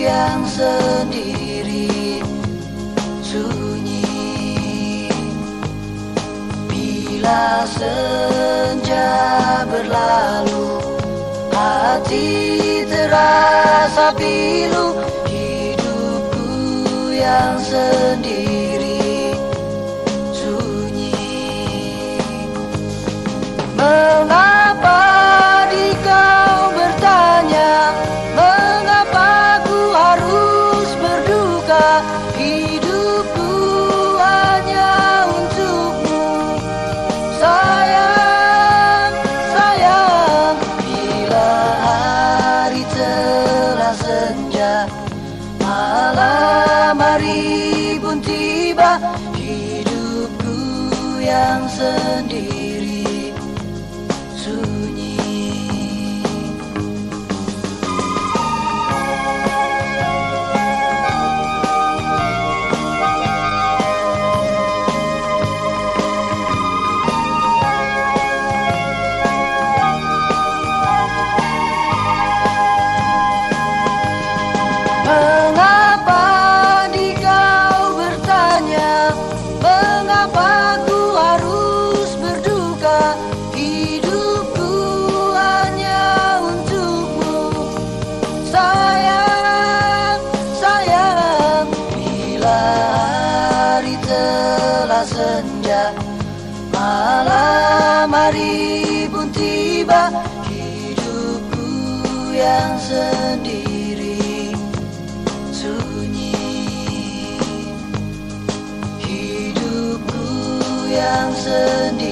yang sendiri. Sunyi. Bila senja berlalu hati terasa pilu. Hidupku yang sendiri. Hari pun tiba Hidupku yang sendiri Sunyi. Mengapa pun tiba Hidupku yang sendiri. Sunyi Hidupku yang sendiri